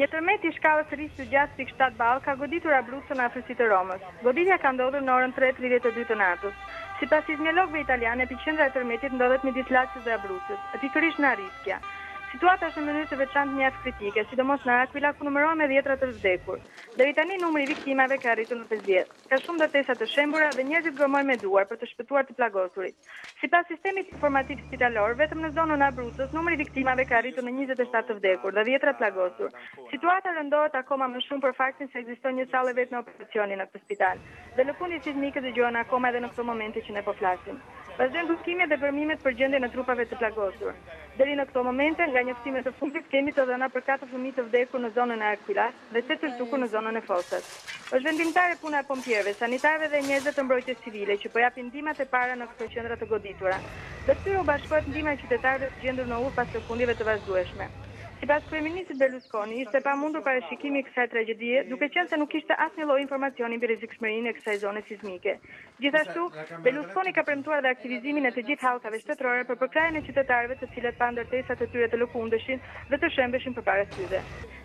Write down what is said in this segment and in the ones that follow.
Një tërmet i shkallës së Rihterit gjashtë pikë shtatë ballë ka goditur Abrucën në afërsi të Romës. Goditja ka ndodhur në orën tre e tridhjetë e dy të natës. Sipas sizmjologëve italianë, epiqendra e tërmetit ndodhet midis Lacios dhe Abrucës, e pikërisht në Arischia. Situata është në mënyrë të veçantë mjaft kritike, sidomos në Aquila, ku numërohen me dhjetra të vdekur. Deri tani numri i viktimave ka arritur në pesëdhjetë. Ka shumë ndërtesa të shembura dhe njerëzit gërmojnë me duar për të shpëtuar të plagosurit. Sipas sistemit informativ spitalor, vetëm në zonën e Abrucës, numri i viktimave ka arritur në njëzet e shtatë të vdekur dhe dhjetra të plagosur. Situata rëndohet akoma më shumë për faktin se ekziston një sallë e vetme operacioni në këtë spital dhe lëkundje sizmike dëgjohen akoma edhe në këto momente që ne po flasim. Vazhdojnë kërkimet dhe gërmimet për gjendjen e trupave të plagosur. Deri në këto momente, nga njoftimet e fundit, kemi të dhëna për katër fëmijë të vdekur në zonën e Aquila, dhe tetë të zhdukur në zonën e Fosës. Është vendimtare puna e pompierëve, sanitarëve dhe e njerëzve të mbrojtjes civile që po japin ndihmat e para në këto qendra të goditura. Dhe këtyre u bashkohet ndihma e qytetarëve të gjendur në rrugë pas lëkundjeve të vazhdueshme. Sipas kryeministrit Berlusconi, ishte e pamundur parashikimi i kësaj tragjedie, duke qenë se nuk kishte asnjë lloj informacioni mbi rrezikshmërinë e kësaj zone sizmike, Gjithashtu, Berlusconi ka premtuar dhe aktivizimin e të gjithë hallkave shtetërore për përkrahjen e qytetarëve të cilët panë ndërtesat e tyre të lëkundeshin dhe të shembeshin përpara syve.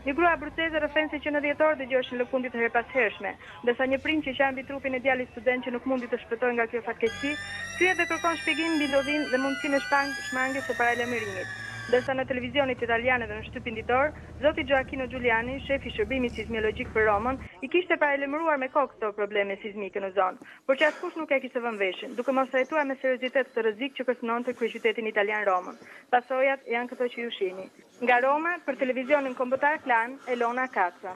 Një grua abruceze rrëfen se që në dhjetor dëgjoheshin lëkundje të herëpashershme, ndërsa një prind që qan mbi trupin e djalit student që nuk mundi të shpëtojë nga kjo fatkeqësi, thyhet dhe kërkon shpjegim mbi ndodhinë dhe mundësinë e shpang shmangies së paralajmërimit, ndërsa në televizionet italiane dhe në shtypin ditor, Zoti Gioacchino Giuliani, shefi i Shërbimit Sizmiologjik për Romën, i kishte paralajmëruar me kohë këto probleme sizmike në zonë, por që askush nuk ia kishte vënë veshin, duke mos trajtuar me seriozitet këtë rrezik që kërcënonte kryeqytetin italian Romën. Pasojat janë këto që ju shihni. Nga Roma, për Televizionin Kombëtar Klan, Elona Kaca.